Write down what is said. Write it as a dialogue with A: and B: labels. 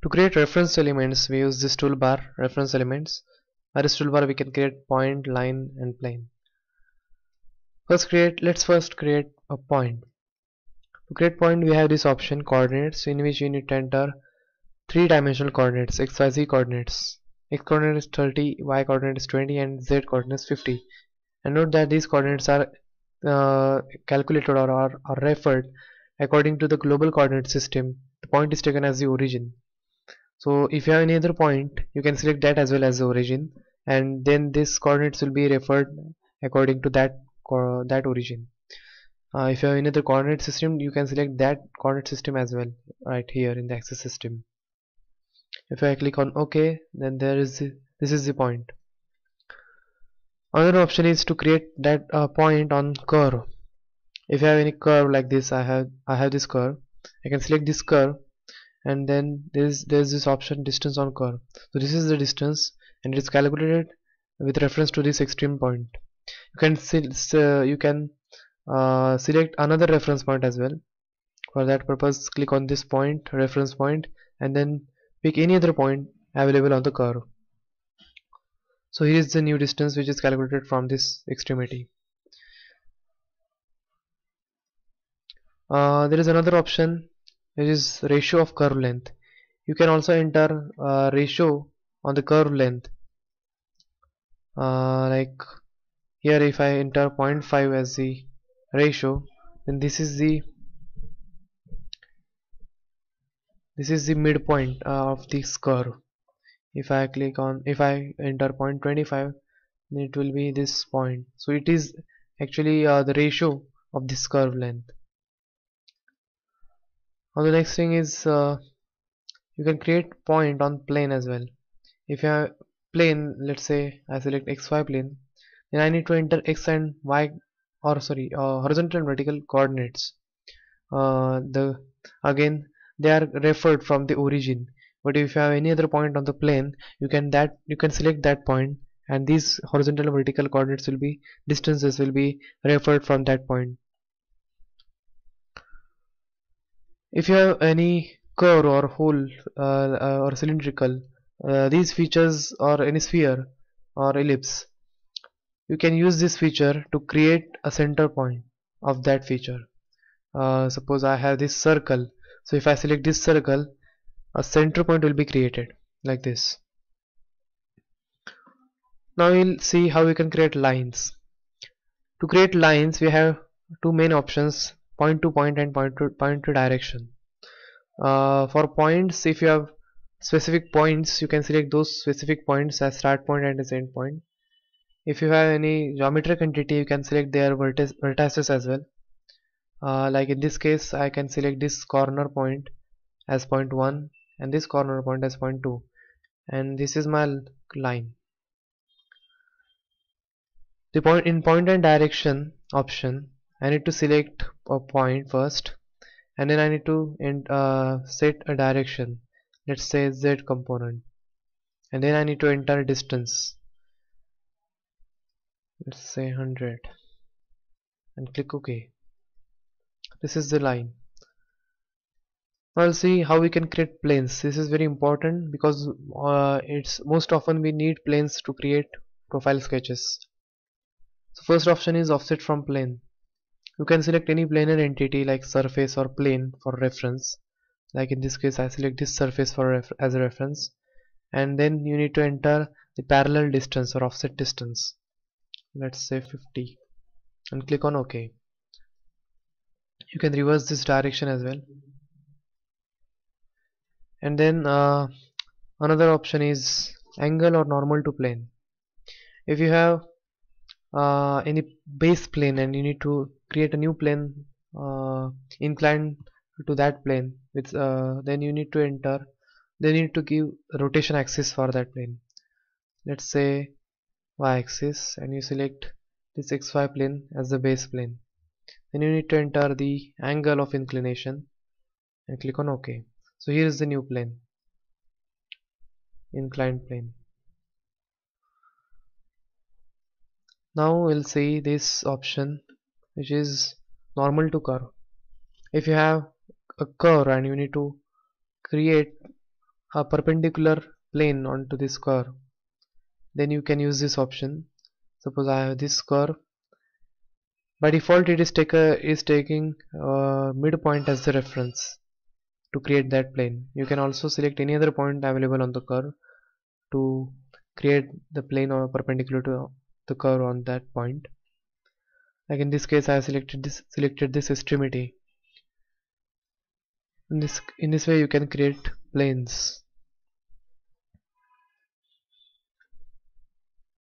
A: To create reference elements, we use this toolbar, reference elements. By this toolbar, we can create point, line, and plane. First, create. Let's first create a point. To create point, we have this option coordinates, in which you need to enter three-dimensional coordinates, x, y, z coordinates. X coordinate is 30, y coordinate is 20, and z coordinate is 50. And note that these coordinates are uh, calculated or are, are referred according to the global coordinate system. The point is taken as the origin so if you have any other point you can select that as well as the origin and then this coordinates will be referred according to that that origin. Uh, if you have another coordinate system you can select that coordinate system as well right here in the axis system. If I click on OK then there is this is the point. Another option is to create that uh, point on curve. If you have any curve like this I have I have this curve. I can select this curve and then there's there's this option distance on curve. So this is the distance and it is calculated with reference to this extreme point. You can uh, you can uh, select another reference point as well. For that purpose click on this point reference point and then pick any other point available on the curve. So here is the new distance which is calculated from this extremity. Uh, there is another option which is ratio of curve length. You can also enter uh, ratio on the curve length. Uh, like here if I enter 0.5 as the ratio then this is the this is the midpoint uh, of this curve. If I click on if I enter 0.25 then it will be this point. So it is actually uh, the ratio of this curve length now the next thing is uh, you can create point on plane as well. If you have plane let's say I select xy plane then I need to enter x and y or sorry uh, horizontal and vertical coordinates. Uh, the again they are referred from the origin. But if you have any other point on the plane you can that you can select that point and these horizontal and vertical coordinates will be distances will be referred from that point if you have any curve or hole uh, uh, or cylindrical uh, these features or any sphere or ellipse you can use this feature to create a center point of that feature. Uh, suppose I have this circle. So if I select this circle a center point will be created like this. Now we'll see how we can create lines. To create lines we have two main options point to point and point to point to direction. Uh, for points if you have specific points you can select those specific points as start point and as end point. If you have any geometric entity you can select their vertices as well. Uh, like in this case I can select this corner point as point 1 and this corner point as point 2 and this is my line. The point in point and direction option I need to select a point first and then I need to uh, set a direction. Let's say z component. And then I need to enter distance. Let's say 100 and click OK. This is the line. Now I'll see how we can create planes. This is very important because uh, it's most often we need planes to create profile sketches. So first option is offset from plane you can select any planar entity like surface or plane for reference. Like in this case I select this surface for as a reference. And then you need to enter the parallel distance or offset distance. Let's say 50 and click on OK. You can reverse this direction as well. And then uh, another option is angle or normal to plane. If you have uh, any base plane and you need to create a new plane uh, inclined to that plane. With uh, then you need to enter then you need to give rotation axis for that plane. Let's say y-axis and you select this xy plane as the base plane. Then you need to enter the angle of inclination and click on ok. So here is the new plane inclined plane. Now we'll see this option which is normal to curve if you have a curve and you need to create a perpendicular plane onto this curve then you can use this option. Suppose I have this curve. By default it is take a, is taking midpoint as the reference to create that plane. You can also select any other point available on the curve to create the plane or perpendicular to the curve on that point like in this case I have selected this selected this extremity. In this in this way you can create planes